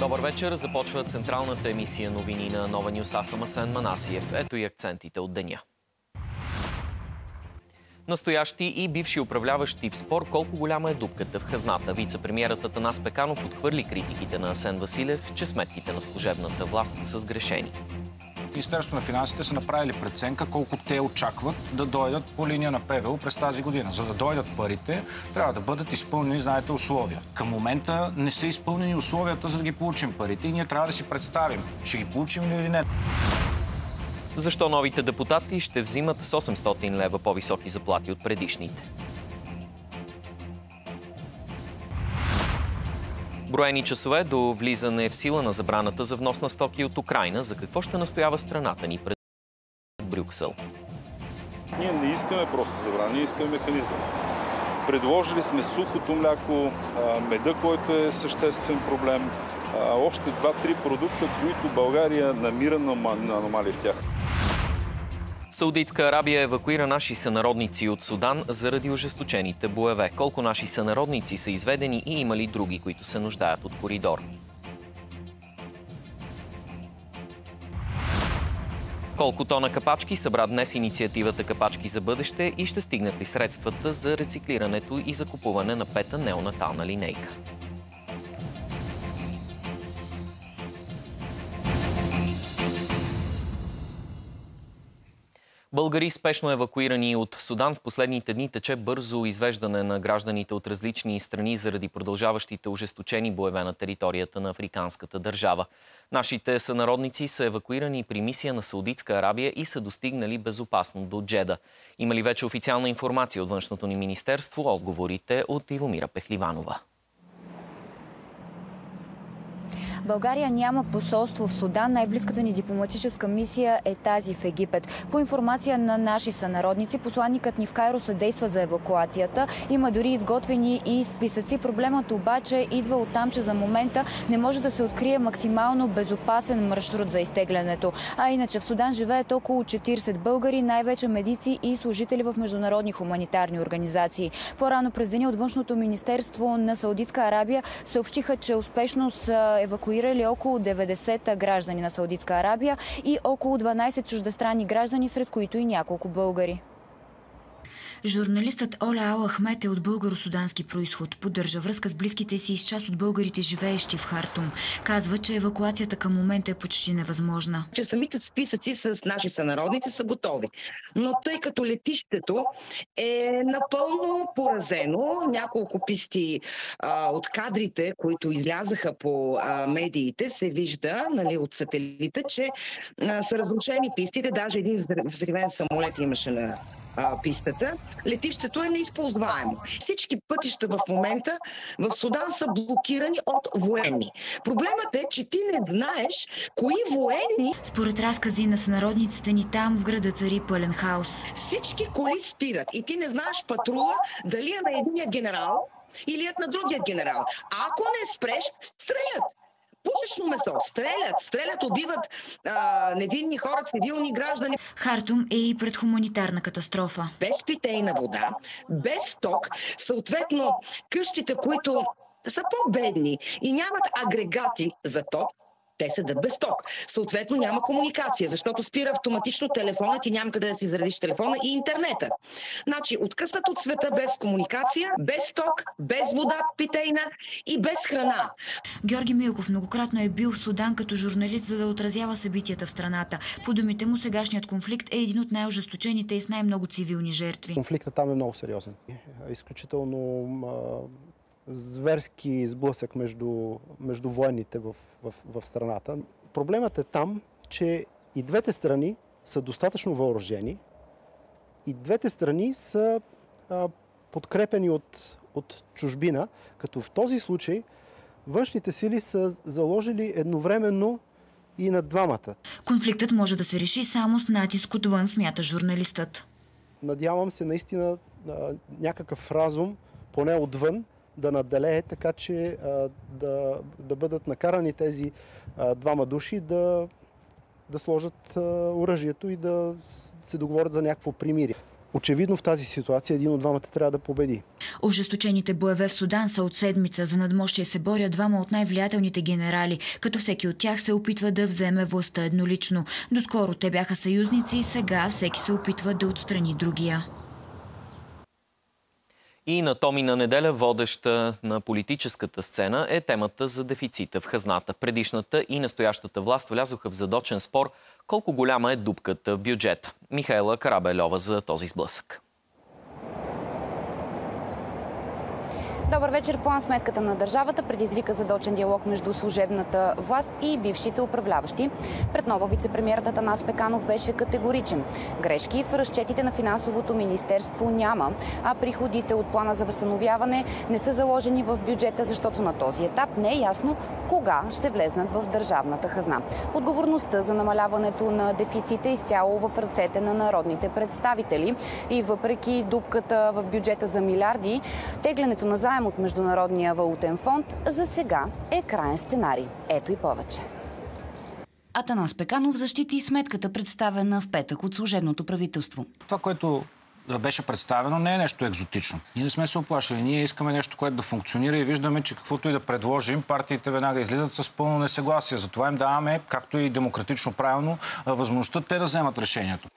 Добър вечер. Започва централната емисия новини на Нова Нюс. Аз съм Асен Манасиев. Ето и акцентите от деня. Настоящи и бивши управляващи в спор колко голяма е дупката в хазната. Вице-премьерът Атанас Пеканов отхвърли критиките на Асен Василев, че сметките на служебната власт са сгрешени. Министерството на финансите са направили преценка колко те очакват да дойдат по линия на ПВО през тази година. За да дойдат парите, трябва да бъдат изпълнени, знаете, условия. Към момента не са изпълнени условията, за да ги получим парите и ние трябва да си представим, ще ги получим ли или не. Защо новите депутати ще взимат с 800 лева по-високи заплати от предишните? Броени часове до влизане в сила на забраната за внос на стоки от Украина. За какво ще настоява страната ни пред Брюксел? Ние не искаме просто забрана, ние искаме механизъм. Предложили сме сухото мляко, меда, който е съществен проблем, още два-три продукта, които България намира на аномалии в тях. Саудитска Арабия евакуира наши сънародници от Судан заради ожесточените боеве. Колко наши сънародници са изведени и има ли други, които се нуждаят от коридор? Колко тона капачки събра днес инициативата Капачки за бъдеще и ще стигнат ли средствата за рециклирането и закупуване на пета неонатална линейка? Българи спешно евакуирани от Судан в последните дни тече бързо извеждане на гражданите от различни страни заради продължаващите ожесточени боеве на територията на африканската държава. Нашите сънародници са евакуирани при мисия на Саудитска Арабия и са достигнали безопасно до Джеда. Има ли вече официална информация от външното ни министерство? Отговорите от Ивомира Пехливанова. България няма посолство в Судан. Най-близката ни дипломатическа мисия е тази в Египет. По информация на наши сънародници, посланникът ни в Кайро съдейства за евакуацията. Има дори изготвени и списъци. Проблемът обаче идва от там, че за момента не може да се открие максимално безопасен маршрут за изтеглянето. А иначе в Судан живеят около 40 българи, най-вече медици и служители в международни хуманитарни организации. По-рано през деня от Външното министерство на Саудитска Арабия съобщиха, че успешно са евакуирани евакуирали около 90 граждани на Саудитска Арабия и около 12 чуждестранни граждани, сред които и няколко българи. Журналистът Оля Ал Ахмет е от българо-судански происход. Поддържа връзка с близките си и с част от българите, живеещи в Хартум. Казва, че евакуацията към момента е почти невъзможна. Че самите списъци с наши сънародници са готови. Но тъй като летището е напълно поразено, няколко писти а, от кадрите, които излязаха по а, медиите, се вижда нали, от сателита, че а, са разрушени пистите. Даже един взривен самолет имаше на а, пистата. Летището е неизползваемо. Всички пътища в момента в Судан са блокирани от военни. Проблемът е, че ти не знаеш кои военни... Според разкази на сънародниците ни там в града цари пълен хаос. Всички коли спират и ти не знаеш патрула дали е на единия генерал или е на другия генерал. Ако не спреш, стрелят пушечно месо. Стрелят, стрелят, убиват а, невинни хора, цивилни граждани. Хартум е и пред хуманитарна катастрофа. Без питейна вода, без ток, съответно къщите, които са по-бедни и нямат агрегати за ток, те седат без ток. Съответно няма комуникация, защото спира автоматично телефонът и няма къде да си заредиш телефона и интернета. Значи, откъснат от света без комуникация, без ток, без вода питейна и без храна. Георги Милков многократно е бил в Судан като журналист, за да отразява събитията в страната. По думите му, сегашният конфликт е един от най-ожесточените и с най-много цивилни жертви. Конфликтът там е много сериозен. Изключително зверски сблъсък между, между военните в, в, в страната. Проблемът е там, че и двете страни са достатъчно въоръжени, и двете страни са а, подкрепени от, от чужбина, като в този случай външните сили са заложили едновременно и на двамата. Конфликтът може да се реши само с натиск отвън, смята журналистът. Надявам се наистина някакъв разум, поне отвън, да наделее, така че да, да бъдат накарани тези двама души да, да сложат оръжието и да се договорят за някакво примирие. очевидно в тази ситуация един от двамата трябва да победи. Ожесточените боеве в Судан са от седмица. За надмощие се борят двама от най-влиятелните генерали, като всеки от тях се опитва да вземе властта еднолично. Доскоро те бяха съюзници и сега всеки се опитва да отстрани другия. И на Томина неделя водеща на политическата сцена е темата за дефицита в хазната. Предишната и настоящата власт влязоха в задочен спор колко голяма е дупката в бюджета. Михайла Карабелова за този сблъсък. Добър вечер. План сметката на държавата предизвика задочен диалог между служебната власт и бившите управляващи. Пред нова вице-премьерът Атанас Пеканов беше категоричен. Грешки в разчетите на финансовото министерство няма, а приходите от плана за възстановяване не са заложени в бюджета, защото на този етап не е ясно кога ще влезнат в държавната хазна. Отговорността за намаляването на дефиците изцяло в ръцете на народните представители и въпреки дупката в бюджета за милиарди, теглянето на заем от Международния валутен фонд за сега е крайен сценарий. Ето и повече. Атанас Пеканов защити сметката, представена в петък от служебното правителство. Това, което беше представено, не е нещо екзотично. Ние не сме се оплашили. Ние искаме нещо, което да функционира и виждаме, че каквото и да предложим, партиите веднага излизат с пълно несъгласие. Затова им даваме, както и демократично правилно, възможността те да вземат решението.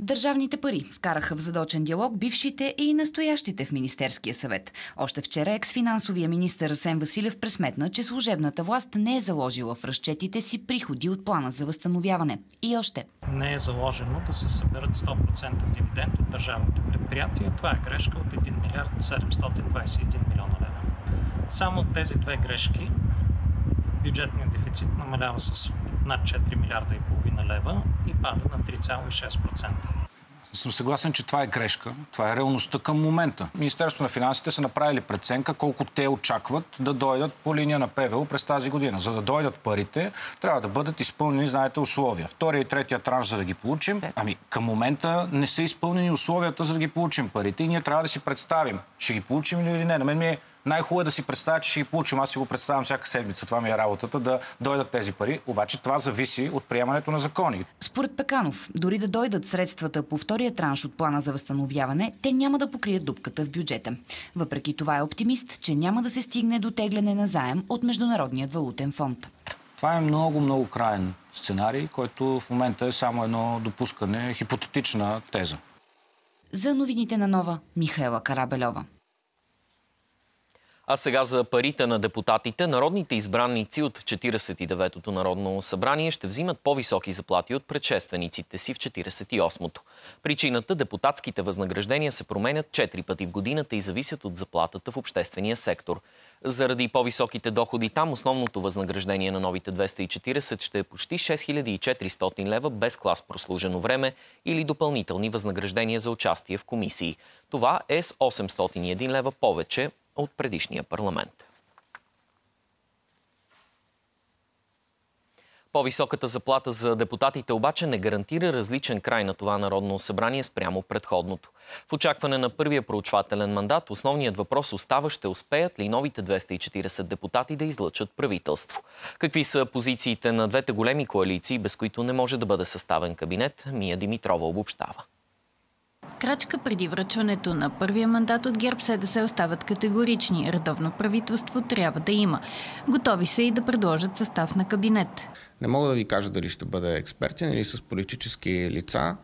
Държавните пари вкараха в задочен диалог бившите и настоящите в Министерския съвет. Още вчера екс-финансовия министър Асен Василев пресметна, че служебната власт не е заложила в разчетите си приходи от плана за възстановяване. И още. Не е заложено да се съберат 100% дивиденд от държавните предприятия. Това е грешка от 1 милиард 721 милиона лева. Само от тези две грешки бюджетният дефицит намалява с над 4 милиарда и половина лева и пада на 3,6%. Съм съгласен, че това е грешка. Това е реалността към момента. Министерството на финансите са направили преценка колко те очакват да дойдат по линия на ПВО през тази година. За да дойдат парите, трябва да бъдат изпълнени, знаете, условия. Втория и третия транш, за да ги получим. Ами, към момента не са изпълнени условията, за да ги получим парите и ние трябва да си представим, ще ги получим или не. На мен ми е най-хубаво е да си представя, че ще ги получим. Аз си го представям всяка седмица. Това ми е работата, да дойдат тези пари. Обаче това зависи от приемането на закони. Според Пеканов, дори да дойдат средствата по втория транш от плана за възстановяване, те няма да покрият дупката в бюджета. Въпреки това е оптимист, че няма да се стигне до тегляне на заем от Международният валутен фонд. Това е много, много крайен сценарий, който в момента е само едно допускане, хипотетична теза. За новините на Нова, Михайла Карабелова. А сега за парите на депутатите. Народните избранници от 49-то Народно събрание ще взимат по-високи заплати от предшествениците си в 48-то. Причината – депутатските възнаграждения се променят 4 пъти в годината и зависят от заплатата в обществения сектор. Заради по-високите доходи там, основното възнаграждение на новите 240 ще е почти 6400 лева без клас прослужено време или допълнителни възнаграждения за участие в комисии. Това е с 801 лева повече от предишния парламент. По-високата заплата за депутатите обаче не гарантира различен край на това народно събрание спрямо предходното. В очакване на първия проучвателен мандат, основният въпрос остава ще успеят ли новите 240 депутати да излъчат правителство. Какви са позициите на двете големи коалиции, без които не може да бъде съставен кабинет, Мия Димитрова обобщава. Крачка преди връчването на първия мандат от ГЕРБ СДС остават категорични. Редовно правителство трябва да има. Готови са и да предложат състав на кабинет. Не мога да ви кажа дали ще бъде експертен или с политически лица,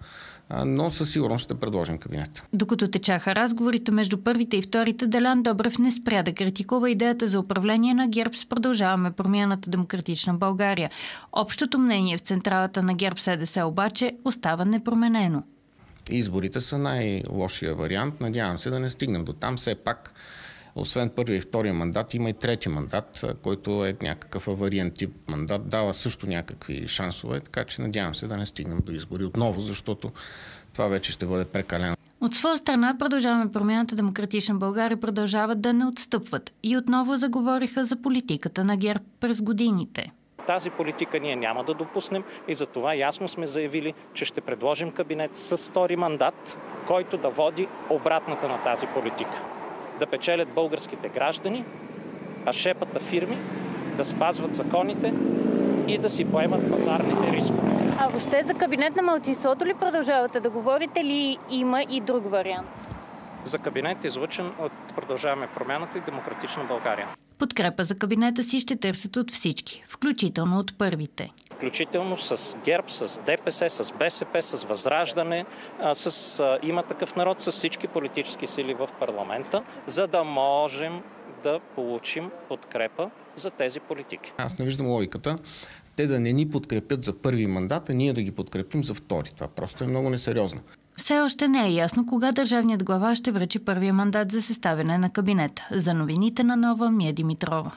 но със сигурност ще предложим кабинет. Докато течаха разговорите между първите и вторите, Делян Добрев не спря да критикува идеята за управление на ГЕРБ с Продължаваме промяната Демократична България. Общото мнение в централата на ГЕРБ СДС обаче остава непроменено изборите са най-лошия вариант. Надявам се да не стигнем до там. Все пак, освен първия и втория мандат, има и трети мандат, който е някакъв авариен тип мандат. Дава също някакви шансове, така че надявам се да не стигнем до избори отново, защото това вече ще бъде прекалено. От своя страна продължаваме промяната Демократична България продължават да не отстъпват и отново заговориха за политиката на ГЕРБ през годините. Тази политика ние няма да допуснем и за това ясно сме заявили, че ще предложим кабинет с втори мандат, който да води обратната на тази политика. Да печелят българските граждани, а шепата фирми да спазват законите и да си поемат пазарните рискове. А въобще за кабинет на малцинството ли продължавате да говорите ли има и друг вариант? За кабинет излучен от Продължаваме промяната и Демократична България. Подкрепа за кабинета си ще търсят от всички, включително от първите. Включително с ГЕРБ, с ДПС, с БСП, с Възраждане, с Има такъв народ, с всички политически сили в парламента, за да можем да получим подкрепа за тези политики. Аз не виждам логиката те да не ни подкрепят за първи мандат, а ние да ги подкрепим за втори. Това просто е много несериозно. Все още не е ясно кога държавният глава ще връчи първия мандат за съставяне на кабинета. За новините на Нова Мия Димитрова.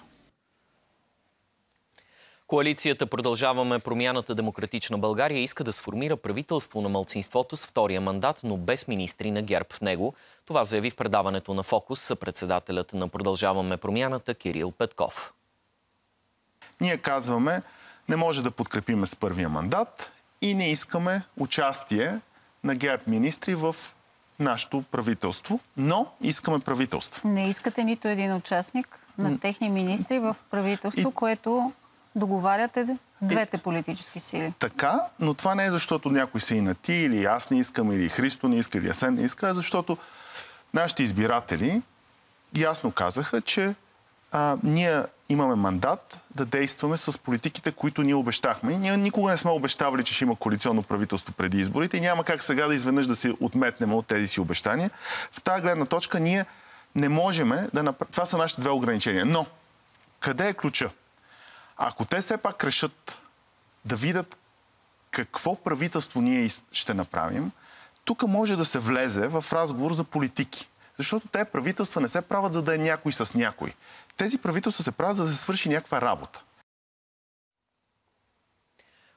Коалицията Продължаваме промяната Демократична България иска да сформира правителство на мълцинството с втория мандат, но без министри на ГЕРБ в него. Това заяви в предаването на Фокус съпредседателят на Продължаваме промяната Кирил Петков. Ние казваме, не може да подкрепиме с първия мандат и не искаме участие на ГЕРБ министри в нашето правителство, но искаме правителство. Не искате нито един участник на техни министри в правителство, и... което договаряте двете политически сили. Така, но това не е защото някой са и на ти, или аз не искам, или Христо не иска, или Асен не иска, а защото нашите избиратели ясно казаха, че а, ние имаме мандат да действаме с политиките, които ние обещахме. Ние никога не сме обещавали, че ще има коалиционно правителство преди изборите и няма как сега да изведнъж да се отметнем от тези си обещания. В тази гледна точка ние не можем да направим... Това са нашите две ограничения. Но, къде е ключа? Ако те все пак решат да видят какво правителство ние ще направим, тук може да се влезе в разговор за политики. Защото те правителства не се правят за да е някой с някой. Тези правителства се правят, за да се свърши някаква работа.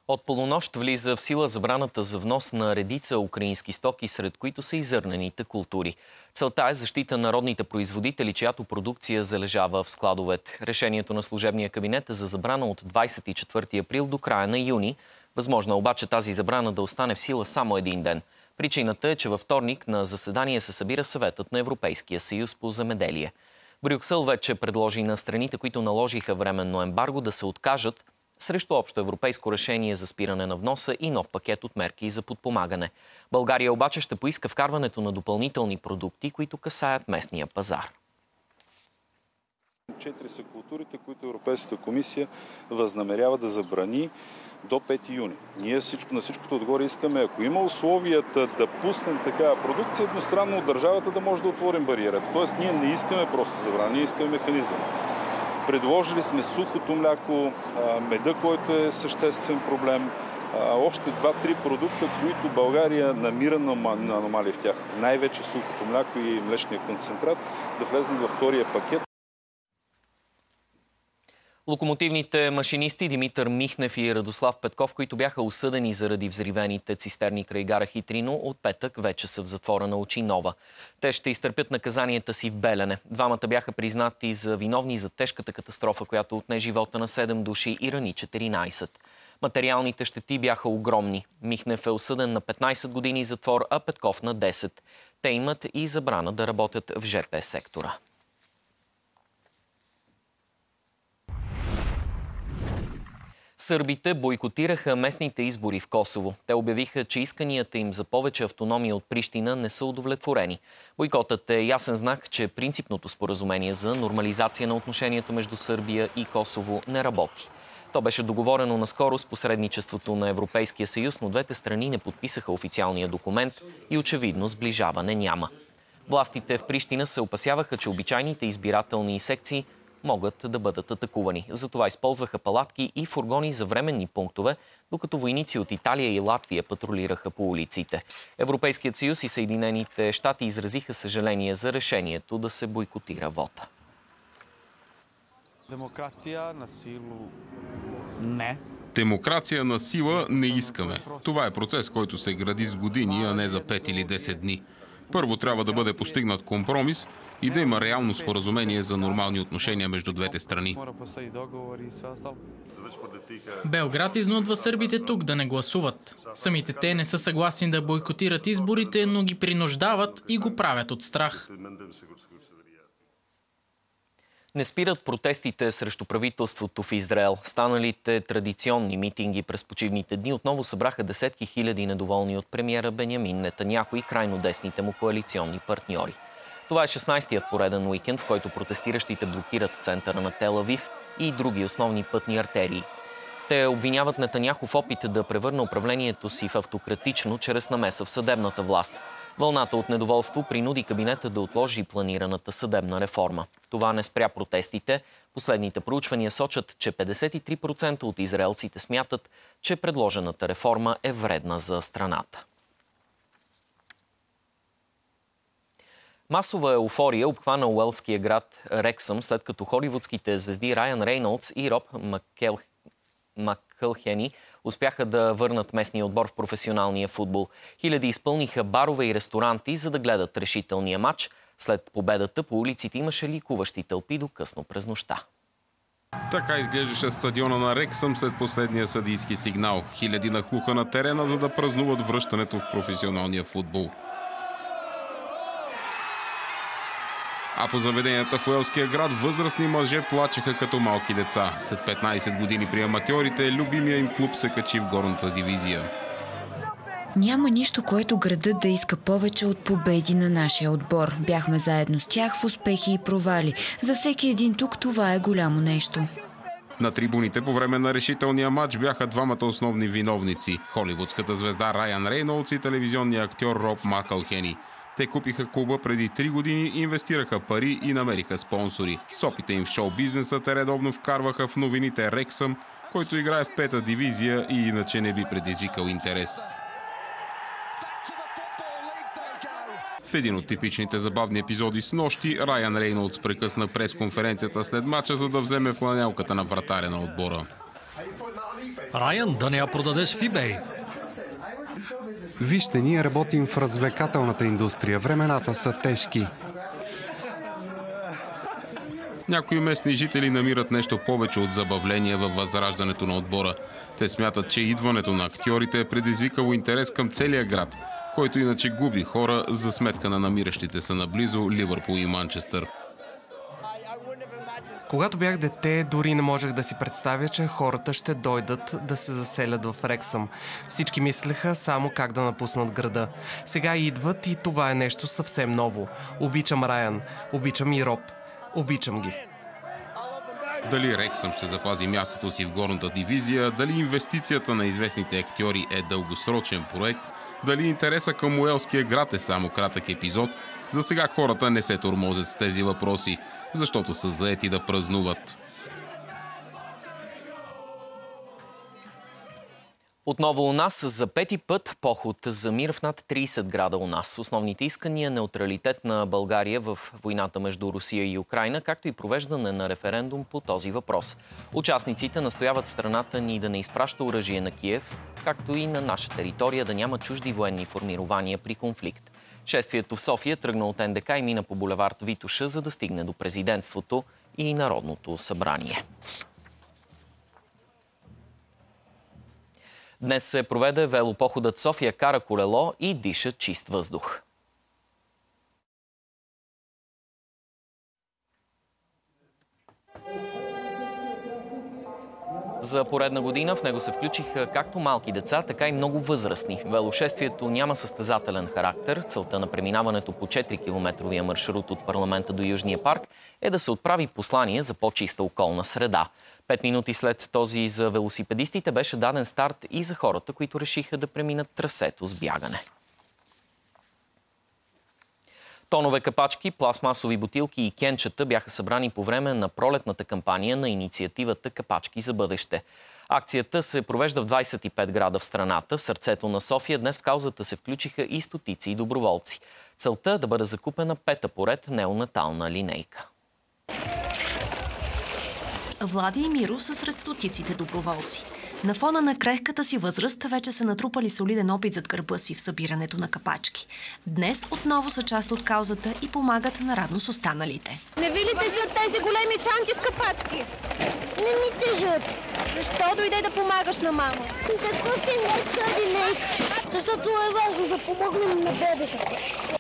От полунощ влиза в сила забраната за внос на редица украински стоки, сред които са и зърнените култури. Целта е защита на народните производители, чиято продукция залежава в складовете. Решението на служебния кабинет е за забрана от 24 април до края на юни. Възможно е обаче тази забрана да остане в сила само един ден. Причината е, че във вторник на заседание се събира съветът на Европейския съюз по земеделие. Брюксел вече предложи на страните, които наложиха временно ембарго, да се откажат срещу общо европейско решение за спиране на вноса и нов пакет от мерки за подпомагане. България обаче ще поиска вкарването на допълнителни продукти, които касаят местния пазар. Четири са културите, които Европейската комисия възнамерява да забрани до 5 юни. Ние всичко, на всичкото отгоре искаме, ако има условията да пуснем такава продукция, едностранно от държавата да може да отворим бариерата. Тоест ние не искаме просто забрана, ние искаме механизъм. Предложили сме сухото мляко, меда, който е съществен проблем, още два-три продукта, които България намира на аномалии в тях. Най-вече сухото мляко и млечния концентрат да влезем във втория пакет. Локомотивните машинисти Димитър Михнев и Радослав Петков, които бяха осъдени заради взривените цистерни край гара Хитрино, от петък вече са в затвора на Очинова. Те ще изтърпят наказанията си в Белене. Двамата бяха признати за виновни за тежката катастрофа, която отне живота на 7 души и рани 14. Материалните щети бяха огромни. Михнев е осъден на 15 години затвор, а Петков на 10. Те имат и забрана да работят в ЖП сектора. Сърбите бойкотираха местните избори в Косово. Те обявиха, че исканията им за повече автономия от Прищина не са удовлетворени. Бойкотът е ясен знак, че принципното споразумение за нормализация на отношенията между Сърбия и Косово не работи. То беше договорено наскоро с посредничеството на Европейския съюз, но двете страни не подписаха официалния документ и очевидно сближаване няма. Властите в Прищина се опасяваха, че обичайните избирателни секции – могат да бъдат атакувани. Затова използваха палатки и фургони за временни пунктове, докато войници от Италия и Латвия патрулираха по улиците. Европейският съюз и Съединените щати изразиха съжаление за решението да се бойкотира вота. Демократия на силу не. Демокрация на сила не искаме. Това е процес, който се гради с години, а не за 5 или 10 дни. Първо трябва да бъде постигнат компромис и да има реално споразумение за нормални отношения между двете страни. Белград изнудва сърбите тук да не гласуват. Самите те не са съгласни да бойкотират изборите, но ги принуждават и го правят от страх. Не спират протестите срещу правителството в Израел. Станалите традиционни митинги през почивните дни отново събраха десетки хиляди недоволни от премиера Бенямин Нетаняхо и крайно десните му коалиционни партньори. Това е 16-тият пореден уикенд, в който протестиращите блокират центъра на Телавив и други основни пътни артерии. Те обвиняват Нетаняхо в опит да превърне управлението си в автократично чрез намеса в съдебната власт. Вълната от недоволство принуди кабинета да отложи планираната съдебна реформа. Това не спря протестите. Последните проучвания сочат, че 53% от израелците смятат, че предложената реформа е вредна за страната. Масова еуфория обхвана уелския град Рексъм, след като холивудските звезди Райан Рейнолдс и Роб Макел... Макълхени успяха да върнат местния отбор в професионалния футбол. Хиляди изпълниха барове и ресторанти, за да гледат решителния матч. След победата по улиците имаше ликуващи тълпи до късно през нощта. Така изглеждаше стадиона на Рексъм след последния съдийски сигнал. Хиляди нахлуха на терена, за да празнуват връщането в професионалния футбол. А по заведенията в Уелския град възрастни мъже плачеха като малки деца. След 15 години при аматьорите, любимия им клуб се качи в горната дивизия. Няма нищо, което градът да иска повече от победи на нашия отбор. Бяхме заедно с тях в успехи и провали. За всеки един тук това е голямо нещо. На трибуните по време на решителния матч бяха двамата основни виновници – холивудската звезда Райан Рейнолдс и телевизионния актьор Роб Макълхени. Те купиха клуба преди 3 години, инвестираха пари и намериха спонсори. С опита им в шоу-бизнеса те редовно вкарваха в новините Рексъм, който играе в пета дивизия и иначе не би предизвикал интерес. В един от типичните забавни епизоди с нощи, Райан Рейнолдс прекъсна пресконференцията след мача, за да вземе фланелката на вратаря на отбора. Райан, да не я продадеш в eBay. Вижте, ние работим в развлекателната индустрия. Времената са тежки. Някои местни жители намират нещо повече от забавление във възраждането на отбора. Те смятат, че идването на актьорите е предизвикало интерес към целия град, който иначе губи хора за сметка на намиращите се наблизо Ливърпул и Манчестър. Когато бях дете, дори не можех да си представя, че хората ще дойдат да се заселят в Рексъм. Всички мислеха само как да напуснат града. Сега идват и това е нещо съвсем ново. Обичам Райан, обичам и Роб. Обичам ги. Дали Рексъм ще запази мястото си в горната дивизия, дали инвестицията на известните актьори е дългосрочен проект, дали интереса към Уелския град е само кратък епизод, за сега хората не се тормозят с тези въпроси, защото са заети да празнуват. Отново у нас за пети път поход за мир в над 30 града у нас. Основните искания неутралитет на България в войната между Русия и Украина, както и провеждане на референдум по този въпрос. Участниците настояват страната ни да не изпраща оръжие на Киев, както и на наша територия да няма чужди военни формирования при конфликт. Шествието в София тръгна от НДК и мина по булевард Витуша, за да стигне до президентството и Народното събрание. Днес се проведе велопоходът София кара колело и диша чист въздух. За поредна година в него се включиха както малки деца, така и много възрастни. Велошествието няма състезателен характер. Целта на преминаването по 4-километровия маршрут от парламента до Южния парк е да се отправи послание за по-чиста околна среда. Пет минути след този за велосипедистите беше даден старт и за хората, които решиха да преминат трасето с бягане. Тонове капачки, пластмасови бутилки и кенчета бяха събрани по време на пролетната кампания на инициативата Капачки за бъдеще. Акцията се провежда в 25 града в страната. В сърцето на София днес в каузата се включиха и стотици и доброволци. Целта е да бъде закупена пета поред неонатална линейка. Влади и Миро са сред стотиците доброволци. На фона на крехката си възраст вече са натрупали солиден опит зад гърба си в събирането на капачки. Днес отново са част от каузата и помагат наравно с останалите. Не ви ли тежат тези големи чанти с капачки? Не ми тежат. Защо дойде да помагаш на мама? Какво ти не Защото е важно да помогнем на бебета.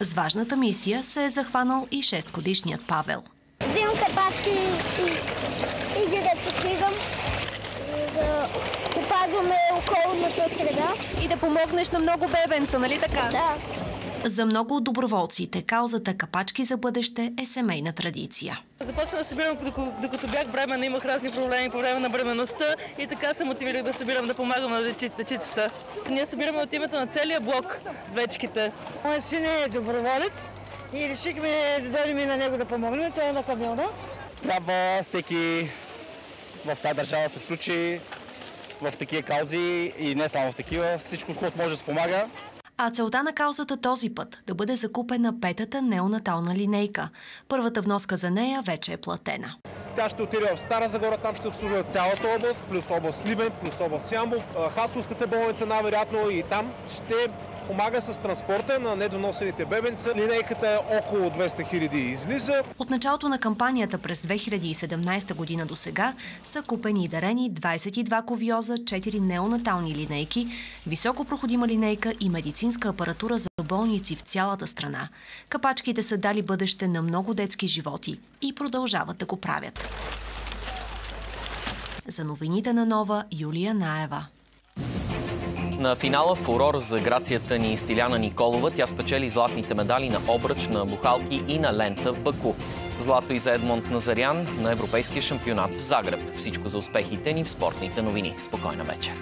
С важната мисия се е захванал и 6-годишният Павел. Взимам капачки и, и ги рециклирам, да опазваме околната среда. И да помогнеш на много бебенца, нали така? Да. За много от доброволците каузата Капачки за бъдеще е семейна традиция. Започна да събирам, докато, бях бременна, имах разни проблеми по време на бременността и така се мотивирах да събирам, да помагам на дечицата. Ние събираме от името на целия блок двечките. Моят син е доброволец и решихме да дойдем и на него да помогнем. Той е на камиона. Трябва всеки в тази държава се включи в такива каузи и не само в такива. Всичко, което може да спомага. А целта на каузата този път да бъде закупена петата неонатална линейка. Първата вноска за нея вече е платена. Тя ще отиде в Стара Загора, там ще обслужва цялата област, плюс област Сливен, плюс област Ямбол, Хасовската болница най-вероятно и там ще помага с транспорта на недоносените бебенца. Линейката е около 200 хиляди излиза. От началото на кампанията през 2017 година до сега са купени и дарени 22 ковиоза, 4 неонатални линейки, високопроходима линейка и медицинска апаратура за болници в цялата страна. Капачките са дали бъдеще на много детски животи и продължават да го правят. За новините на Нова Юлия Наева. На финала фурор за грацията ни Стиляна Николова. Тя спечели златните медали на обръч, на бухалки и на лента в Баку. Злато и за Едмонд Назарян на Европейския шампионат в Загреб. Всичко за успехите ни в спортните новини. Спокойна вечер!